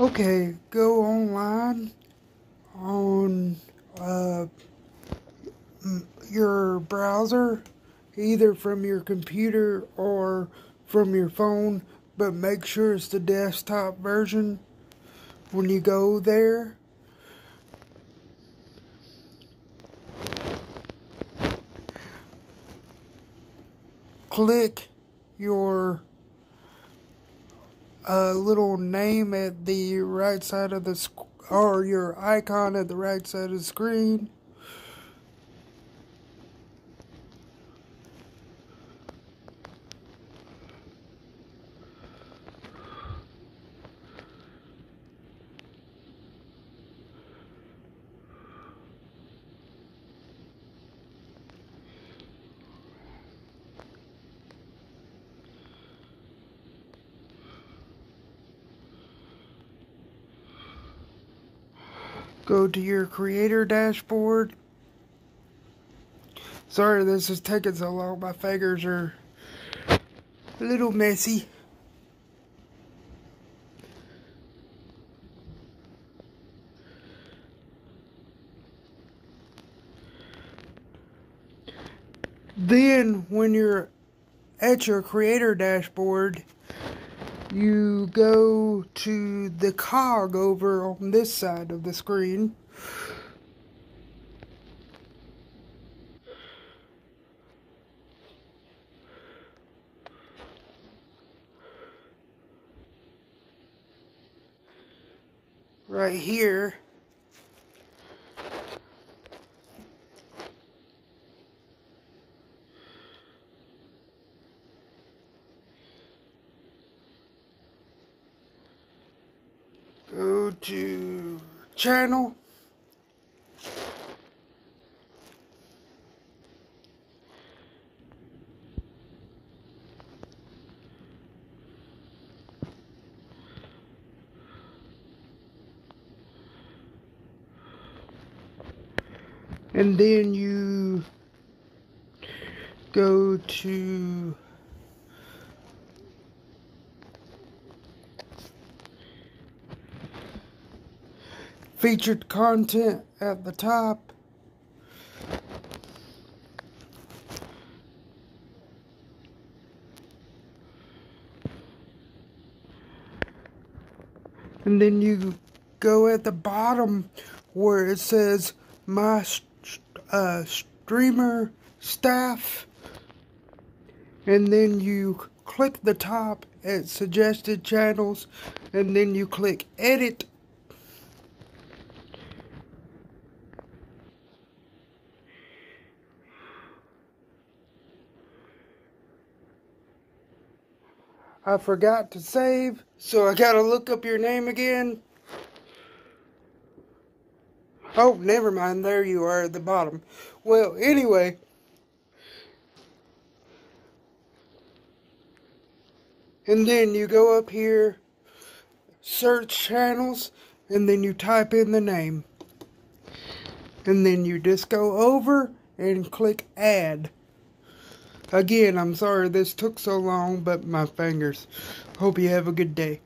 Okay, go online on uh, your browser, either from your computer or from your phone, but make sure it's the desktop version when you go there. Click your a little name at the right side of the or your icon at the right side of the screen. Go to your creator dashboard. Sorry this is taking so long. My fingers are a little messy. Then when you're at your creator dashboard, you go to the cog over on this side of the screen. Right here. To channel. And then you go to featured content at the top. And then you go at the bottom where it says my uh, streamer staff. And then you click the top at suggested channels. And then you click edit I forgot to save, so I gotta look up your name again. Oh, never mind, there you are at the bottom. Well, anyway. And then you go up here, search channels, and then you type in the name. And then you just go over and click add. Again, I'm sorry this took so long, but my fingers. Hope you have a good day.